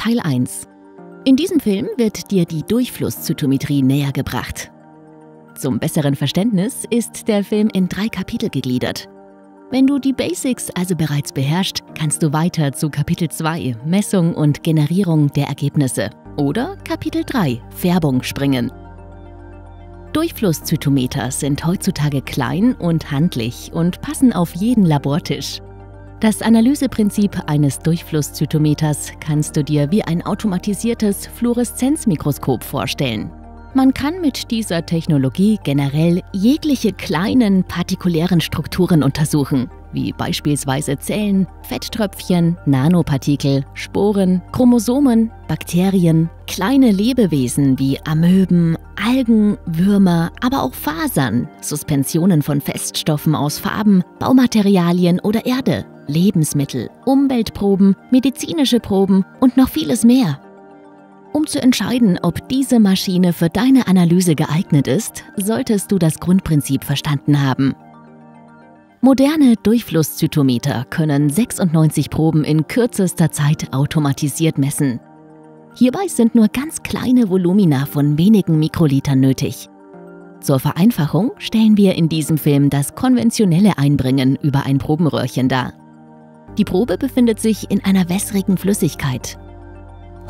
Teil 1. In diesem Film wird dir die Durchflusszytometrie näher gebracht. Zum besseren Verständnis ist der Film in drei Kapitel gegliedert. Wenn du die Basics also bereits beherrschst, kannst du weiter zu Kapitel 2 Messung und Generierung der Ergebnisse oder Kapitel 3 Färbung springen. Durchflusszytometer sind heutzutage klein und handlich und passen auf jeden Labortisch. Das Analyseprinzip eines Durchflusszytometers kannst du dir wie ein automatisiertes Fluoreszenzmikroskop vorstellen. Man kann mit dieser Technologie generell jegliche kleinen partikulären Strukturen untersuchen, wie beispielsweise Zellen, Fetttröpfchen, Nanopartikel, Sporen, Chromosomen, Bakterien, kleine Lebewesen wie Amöben, Algen, Würmer, aber auch Fasern, Suspensionen von Feststoffen aus Farben, Baumaterialien oder Erde, Lebensmittel, Umweltproben, medizinische Proben und noch vieles mehr. Um zu entscheiden, ob diese Maschine für deine Analyse geeignet ist, solltest du das Grundprinzip verstanden haben. Moderne Durchflusszytometer können 96 Proben in kürzester Zeit automatisiert messen. Hierbei sind nur ganz kleine Volumina von wenigen Mikrolitern nötig. Zur Vereinfachung stellen wir in diesem Film das konventionelle Einbringen über ein Probenröhrchen dar. Die Probe befindet sich in einer wässrigen Flüssigkeit.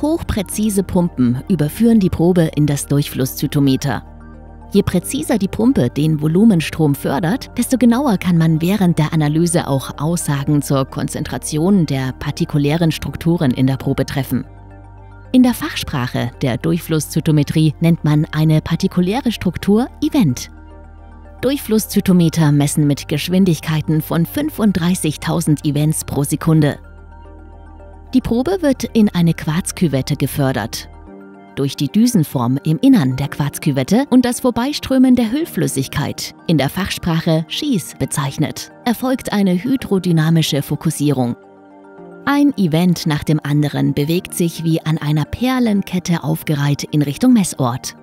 Hochpräzise Pumpen überführen die Probe in das Durchflusszytometer. Je präziser die Pumpe den Volumenstrom fördert, desto genauer kann man während der Analyse auch Aussagen zur Konzentration der partikulären Strukturen in der Probe treffen. In der Fachsprache der Durchflusszytometrie nennt man eine partikuläre Struktur Event. Durchflusszytometer messen mit Geschwindigkeiten von 35.000 Events pro Sekunde. Die Probe wird in eine Quarzküvette gefördert. Durch die Düsenform im Innern der Quarzküvette und das Vorbeiströmen der Hüllflüssigkeit, in der Fachsprache Schieß bezeichnet, erfolgt eine hydrodynamische Fokussierung. Ein Event nach dem anderen bewegt sich wie an einer Perlenkette aufgereiht in Richtung Messort.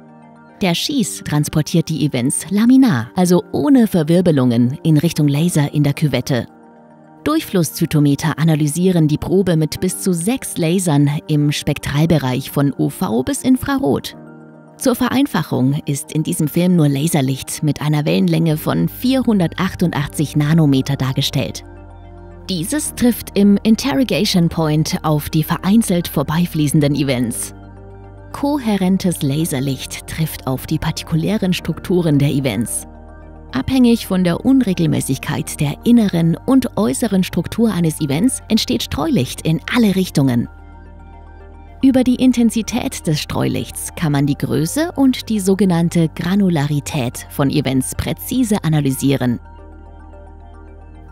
Der Schieß transportiert die Events laminar, also ohne Verwirbelungen, in Richtung Laser in der Küvette. Durchflusszytometer analysieren die Probe mit bis zu sechs Lasern im Spektralbereich von UV bis Infrarot. Zur Vereinfachung ist in diesem Film nur Laserlicht mit einer Wellenlänge von 488 Nanometer dargestellt. Dieses trifft im Interrogation Point auf die vereinzelt vorbeifließenden Events kohärentes Laserlicht trifft auf die partikulären Strukturen der Events. Abhängig von der Unregelmäßigkeit der inneren und äußeren Struktur eines Events entsteht Streulicht in alle Richtungen. Über die Intensität des Streulichts kann man die Größe und die sogenannte Granularität von Events präzise analysieren.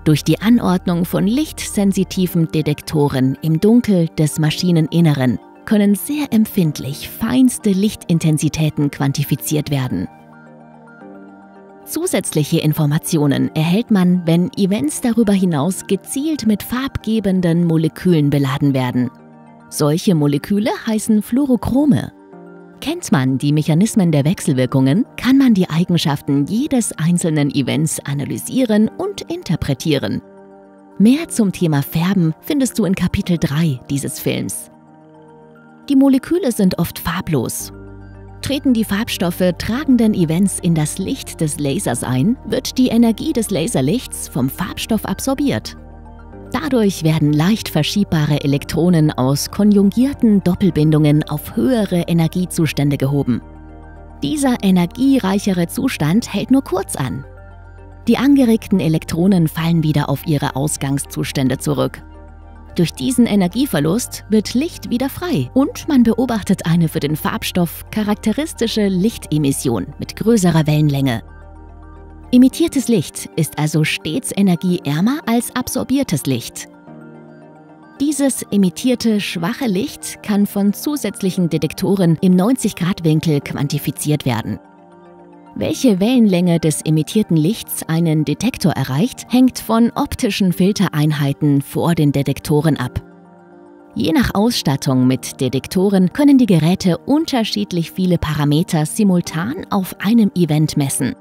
Durch die Anordnung von lichtsensitiven Detektoren im Dunkel des Maschineninneren können sehr empfindlich feinste Lichtintensitäten quantifiziert werden. Zusätzliche Informationen erhält man, wenn Events darüber hinaus gezielt mit farbgebenden Molekülen beladen werden. Solche Moleküle heißen Fluorochrome. Kennt man die Mechanismen der Wechselwirkungen, kann man die Eigenschaften jedes einzelnen Events analysieren und interpretieren. Mehr zum Thema Färben findest du in Kapitel 3 dieses Films. Die Moleküle sind oft farblos. Treten die Farbstoffe tragenden Events in das Licht des Lasers ein, wird die Energie des Laserlichts vom Farbstoff absorbiert. Dadurch werden leicht verschiebbare Elektronen aus konjungierten Doppelbindungen auf höhere Energiezustände gehoben. Dieser energiereichere Zustand hält nur kurz an. Die angeregten Elektronen fallen wieder auf ihre Ausgangszustände zurück. Durch diesen Energieverlust wird Licht wieder frei und man beobachtet eine für den Farbstoff charakteristische Lichtemission mit größerer Wellenlänge. Imitiertes Licht ist also stets energieärmer als absorbiertes Licht. Dieses emittierte schwache Licht kann von zusätzlichen Detektoren im 90-Grad-Winkel quantifiziert werden. Welche Wellenlänge des emittierten Lichts einen Detektor erreicht, hängt von optischen Filtereinheiten vor den Detektoren ab. Je nach Ausstattung mit Detektoren können die Geräte unterschiedlich viele Parameter simultan auf einem Event messen.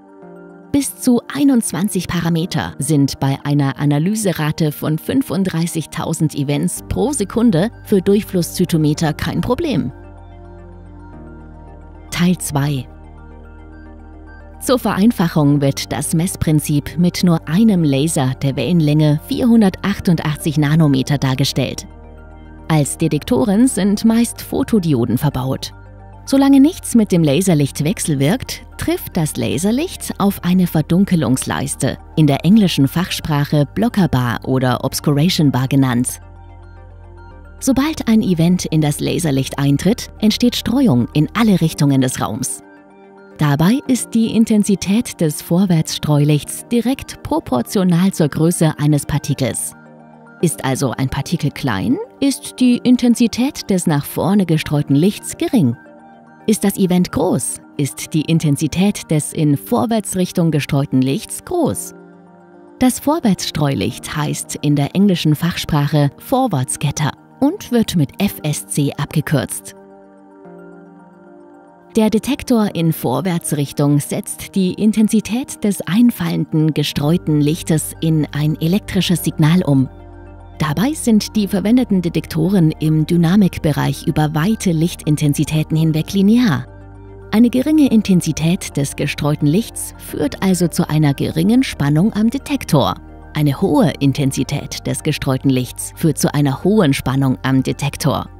Bis zu 21 Parameter sind bei einer Analyserate von 35.000 Events pro Sekunde für Durchflusszytometer kein Problem. Teil 2 zur Vereinfachung wird das Messprinzip mit nur einem Laser der Wellenlänge 488 Nanometer dargestellt. Als Detektoren sind meist Fotodioden verbaut. Solange nichts mit dem Laserlicht wechselwirkt, trifft das Laserlicht auf eine Verdunkelungsleiste, in der englischen Fachsprache Blockerbar oder Obscuration Bar genannt. Sobald ein Event in das Laserlicht eintritt, entsteht Streuung in alle Richtungen des Raums. Dabei ist die Intensität des Vorwärtsstreulichts direkt proportional zur Größe eines Partikels. Ist also ein Partikel klein, ist die Intensität des nach vorne gestreuten Lichts gering. Ist das Event groß, ist die Intensität des in Vorwärtsrichtung gestreuten Lichts groß. Das Vorwärtsstreulicht heißt in der englischen Fachsprache Forward Scatter und wird mit FSC abgekürzt. Der Detektor in Vorwärtsrichtung setzt die Intensität des einfallenden gestreuten Lichtes in ein elektrisches Signal um. Dabei sind die verwendeten Detektoren im Dynamikbereich über weite Lichtintensitäten hinweg linear. Eine geringe Intensität des gestreuten Lichts führt also zu einer geringen Spannung am Detektor. Eine hohe Intensität des gestreuten Lichts führt zu einer hohen Spannung am Detektor.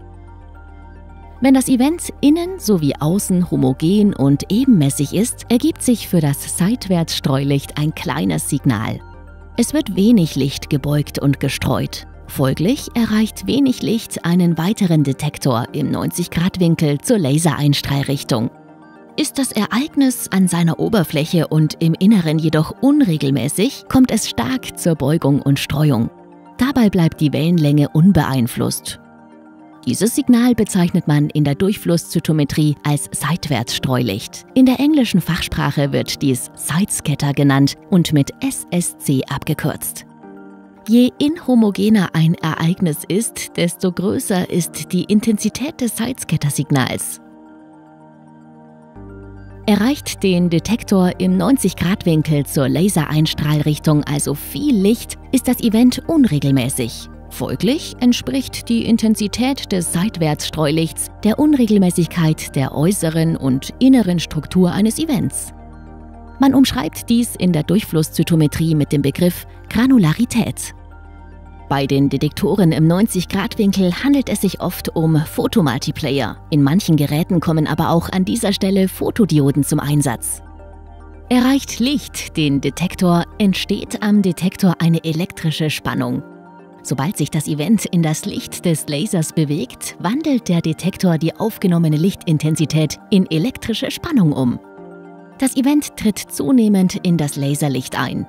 Wenn das Event innen sowie außen homogen und ebenmäßig ist, ergibt sich für das Seitwärtsstreulicht ein kleines Signal. Es wird wenig Licht gebeugt und gestreut. Folglich erreicht wenig Licht einen weiteren Detektor im 90-Grad-Winkel zur Lasereinstrahlrichtung. Ist das Ereignis an seiner Oberfläche und im Inneren jedoch unregelmäßig, kommt es stark zur Beugung und Streuung. Dabei bleibt die Wellenlänge unbeeinflusst dieses Signal bezeichnet man in der Durchflusszytometrie als Seitwärtsstreulicht. In der englischen Fachsprache wird dies Sidescatter genannt und mit SSC abgekürzt. Je inhomogener ein Ereignis ist, desto größer ist die Intensität des Sidescatter-Signals. Erreicht den Detektor im 90-Grad-Winkel zur Lasereinstrahlrichtung also viel Licht, ist das Event unregelmäßig. Folglich entspricht die Intensität des Seitwärtsstreulichts der Unregelmäßigkeit der äußeren und inneren Struktur eines Events. Man umschreibt dies in der Durchflusszytometrie mit dem Begriff Granularität. Bei den Detektoren im 90-Grad-Winkel handelt es sich oft um Fotomultiplayer. In manchen Geräten kommen aber auch an dieser Stelle Fotodioden zum Einsatz. Erreicht Licht den Detektor, entsteht am Detektor eine elektrische Spannung. Sobald sich das Event in das Licht des Lasers bewegt, wandelt der Detektor die aufgenommene Lichtintensität in elektrische Spannung um. Das Event tritt zunehmend in das Laserlicht ein.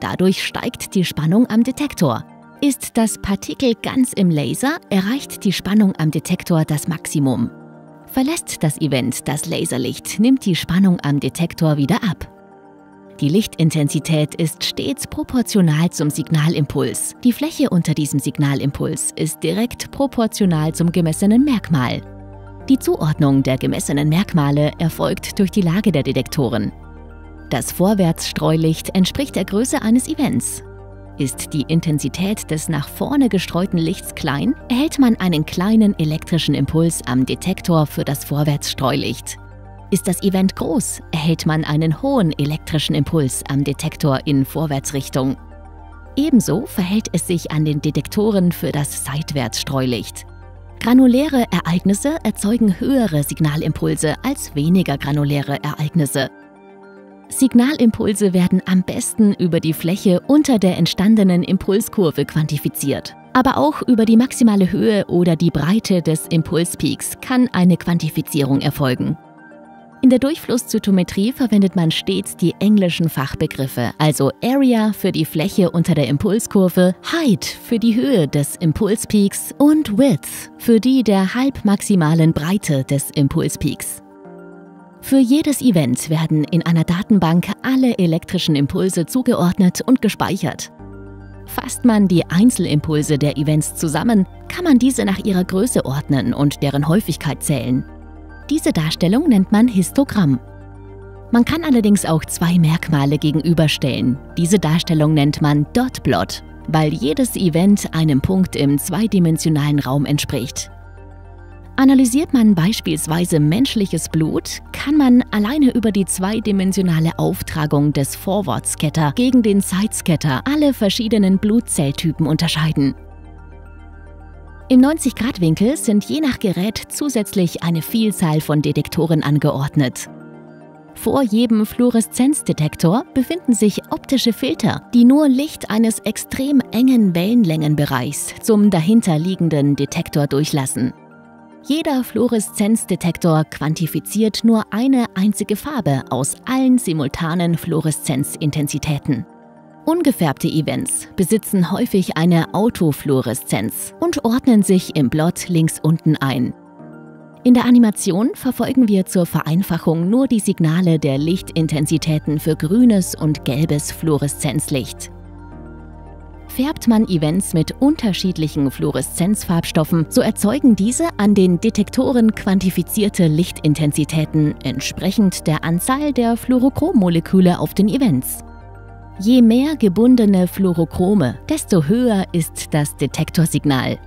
Dadurch steigt die Spannung am Detektor. Ist das Partikel ganz im Laser, erreicht die Spannung am Detektor das Maximum. Verlässt das Event das Laserlicht, nimmt die Spannung am Detektor wieder ab. Die Lichtintensität ist stets proportional zum Signalimpuls. Die Fläche unter diesem Signalimpuls ist direkt proportional zum gemessenen Merkmal. Die Zuordnung der gemessenen Merkmale erfolgt durch die Lage der Detektoren. Das Vorwärtsstreulicht entspricht der Größe eines Events. Ist die Intensität des nach vorne gestreuten Lichts klein, erhält man einen kleinen elektrischen Impuls am Detektor für das Vorwärtsstreulicht. Ist das Event groß, erhält man einen hohen elektrischen Impuls am Detektor in Vorwärtsrichtung. Ebenso verhält es sich an den Detektoren für das Seitwärtsstreulicht. Granuläre Ereignisse erzeugen höhere Signalimpulse als weniger granuläre Ereignisse. Signalimpulse werden am besten über die Fläche unter der entstandenen Impulskurve quantifiziert. Aber auch über die maximale Höhe oder die Breite des Impulspeaks kann eine Quantifizierung erfolgen. In der Durchflusszytometrie verwendet man stets die englischen Fachbegriffe, also Area für die Fläche unter der Impulskurve, Height für die Höhe des Impulspeaks und Width für die der halbmaximalen Breite des Impulspeaks. Für jedes Event werden in einer Datenbank alle elektrischen Impulse zugeordnet und gespeichert. Fasst man die Einzelimpulse der Events zusammen, kann man diese nach ihrer Größe ordnen und deren Häufigkeit zählen. Diese Darstellung nennt man Histogramm. Man kann allerdings auch zwei Merkmale gegenüberstellen. Diese Darstellung nennt man Dot Plot, weil jedes Event einem Punkt im zweidimensionalen Raum entspricht. Analysiert man beispielsweise menschliches Blut, kann man alleine über die zweidimensionale Auftragung des Forward Scatter gegen den Side Scatter alle verschiedenen Blutzelltypen unterscheiden. Im 90-Grad-Winkel sind je nach Gerät zusätzlich eine Vielzahl von Detektoren angeordnet. Vor jedem Fluoreszenzdetektor befinden sich optische Filter, die nur Licht eines extrem engen Wellenlängenbereichs zum dahinterliegenden Detektor durchlassen. Jeder Fluoreszenzdetektor quantifiziert nur eine einzige Farbe aus allen simultanen Fluoreszenzintensitäten. Ungefärbte Events besitzen häufig eine Autofluoreszenz und ordnen sich im Blot links unten ein. In der Animation verfolgen wir zur Vereinfachung nur die Signale der Lichtintensitäten für grünes und gelbes Fluoreszenzlicht. Färbt man Events mit unterschiedlichen Fluoreszenzfarbstoffen, so erzeugen diese an den Detektoren quantifizierte Lichtintensitäten entsprechend der Anzahl der Fluorochrommoleküle auf den Events. Je mehr gebundene Fluorochrome, desto höher ist das Detektorsignal.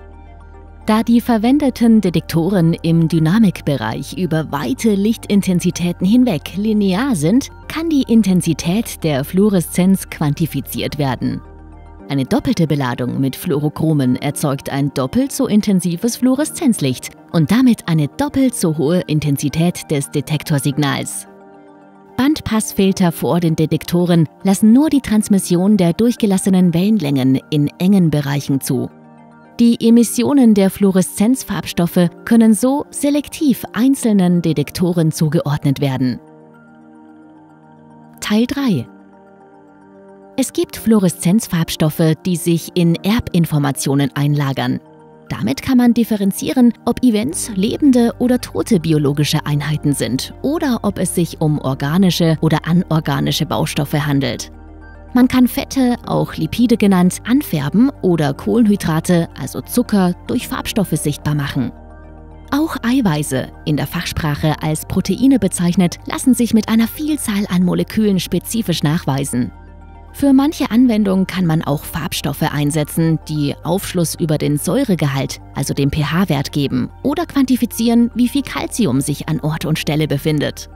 Da die verwendeten Detektoren im Dynamikbereich über weite Lichtintensitäten hinweg linear sind, kann die Intensität der Fluoreszenz quantifiziert werden. Eine doppelte Beladung mit Fluorochromen erzeugt ein doppelt so intensives Fluoreszenzlicht und damit eine doppelt so hohe Intensität des Detektorsignals. Bandpassfilter vor den Detektoren lassen nur die Transmission der durchgelassenen Wellenlängen in engen Bereichen zu. Die Emissionen der Fluoreszenzfarbstoffe können so selektiv einzelnen Detektoren zugeordnet werden. Teil 3 es gibt Fluoreszenzfarbstoffe, die sich in Erbinformationen einlagern. Damit kann man differenzieren, ob Events lebende oder tote biologische Einheiten sind oder ob es sich um organische oder anorganische Baustoffe handelt. Man kann Fette, auch Lipide genannt, anfärben oder Kohlenhydrate, also Zucker, durch Farbstoffe sichtbar machen. Auch Eiweiße, in der Fachsprache als Proteine bezeichnet, lassen sich mit einer Vielzahl an Molekülen spezifisch nachweisen. Für manche Anwendungen kann man auch Farbstoffe einsetzen, die Aufschluss über den Säuregehalt, also den pH-Wert geben, oder quantifizieren, wie viel Calcium sich an Ort und Stelle befindet.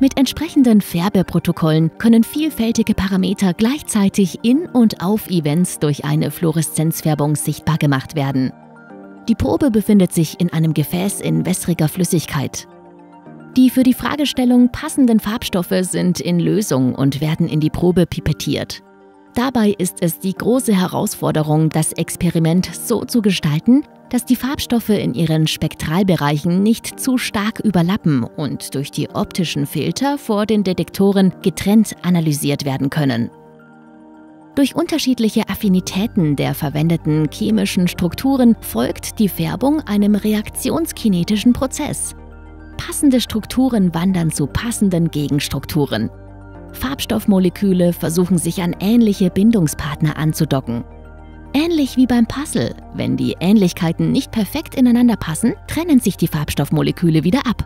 Mit entsprechenden Färbeprotokollen können vielfältige Parameter gleichzeitig in und auf Events durch eine Fluoreszenzfärbung sichtbar gemacht werden. Die Probe befindet sich in einem Gefäß in wässriger Flüssigkeit. Die für die Fragestellung passenden Farbstoffe sind in Lösung und werden in die Probe pipettiert. Dabei ist es die große Herausforderung, das Experiment so zu gestalten, dass die Farbstoffe in ihren Spektralbereichen nicht zu stark überlappen und durch die optischen Filter vor den Detektoren getrennt analysiert werden können. Durch unterschiedliche Affinitäten der verwendeten chemischen Strukturen folgt die Färbung einem reaktionskinetischen Prozess. Passende Strukturen wandern zu passenden Gegenstrukturen. Farbstoffmoleküle versuchen sich an ähnliche Bindungspartner anzudocken. Ähnlich wie beim Puzzle, wenn die Ähnlichkeiten nicht perfekt ineinander passen, trennen sich die Farbstoffmoleküle wieder ab.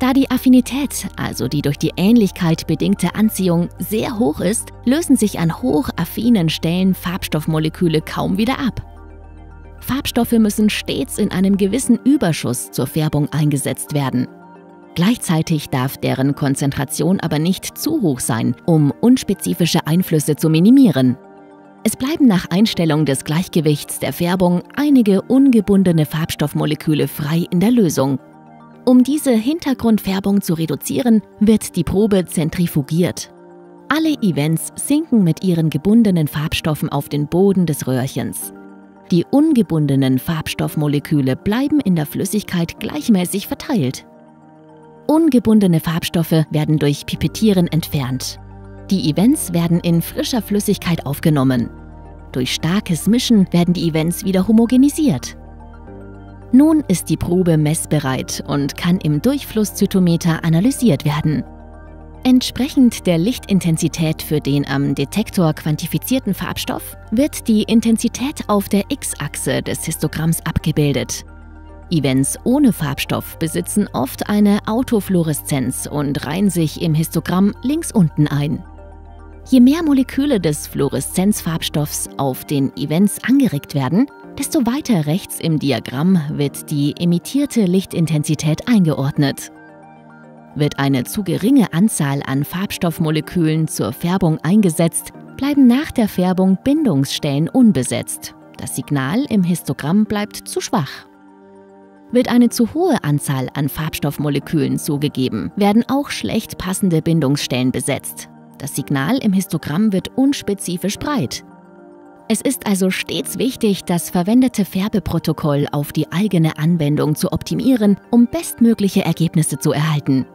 Da die Affinität, also die durch die Ähnlichkeit bedingte Anziehung, sehr hoch ist, lösen sich an hochaffinen Stellen Farbstoffmoleküle kaum wieder ab. Farbstoffe müssen stets in einem gewissen Überschuss zur Färbung eingesetzt werden. Gleichzeitig darf deren Konzentration aber nicht zu hoch sein, um unspezifische Einflüsse zu minimieren. Es bleiben nach Einstellung des Gleichgewichts der Färbung einige ungebundene Farbstoffmoleküle frei in der Lösung. Um diese Hintergrundfärbung zu reduzieren, wird die Probe zentrifugiert. Alle Events sinken mit ihren gebundenen Farbstoffen auf den Boden des Röhrchens. Die ungebundenen Farbstoffmoleküle bleiben in der Flüssigkeit gleichmäßig verteilt. Ungebundene Farbstoffe werden durch Pipettieren entfernt. Die Events werden in frischer Flüssigkeit aufgenommen. Durch starkes Mischen werden die Events wieder homogenisiert. Nun ist die Probe messbereit und kann im Durchflusszytometer analysiert werden. Entsprechend der Lichtintensität für den am Detektor quantifizierten Farbstoff wird die Intensität auf der X-Achse des Histogramms abgebildet. Events ohne Farbstoff besitzen oft eine Autofluoreszenz und reihen sich im Histogramm links unten ein. Je mehr Moleküle des Fluoreszenzfarbstoffs auf den Events angeregt werden, desto weiter rechts im Diagramm wird die emittierte Lichtintensität eingeordnet. Wird eine zu geringe Anzahl an Farbstoffmolekülen zur Färbung eingesetzt, bleiben nach der Färbung Bindungsstellen unbesetzt. Das Signal im Histogramm bleibt zu schwach. Wird eine zu hohe Anzahl an Farbstoffmolekülen zugegeben, werden auch schlecht passende Bindungsstellen besetzt. Das Signal im Histogramm wird unspezifisch breit. Es ist also stets wichtig, das verwendete Färbeprotokoll auf die eigene Anwendung zu optimieren, um bestmögliche Ergebnisse zu erhalten.